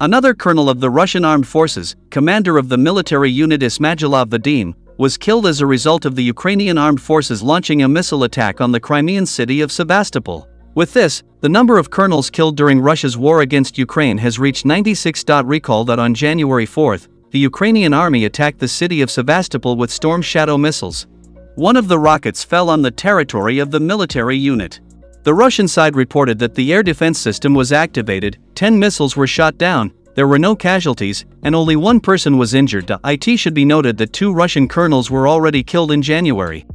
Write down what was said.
Another colonel of the Russian armed forces, commander of the military unit Ismagilov Vadim, was killed as a result of the Ukrainian armed forces launching a missile attack on the Crimean city of Sevastopol. With this, the number of colonels killed during Russia's war against Ukraine has reached 96. Recall that on January 4, the Ukrainian army attacked the city of Sevastopol with Storm Shadow missiles. One of the rockets fell on the territory of the military unit. The Russian side reported that the air defense system was activated, 10 missiles were shot down, there were no casualties, and only one person was injured. It should be noted that two Russian colonels were already killed in January.